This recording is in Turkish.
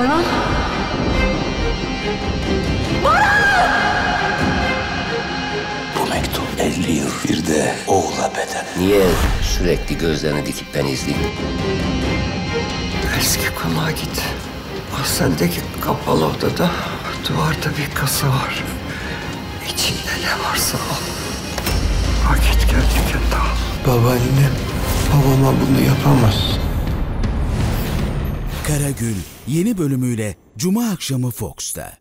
Baran! Bu mektup 50 yıl bir de oğula bedel. Niye sürekli gözlerini dikip beni izleyeyim? Eski konağa git. Hastanedeki kapalı odada duvarda bir kasa var. İçinde ne varsa al. Vakit geldiğinde al. Babaannem babama bunu yapamaz. Karagül yeni bölümüyle Cuma akşamı Fox'ta.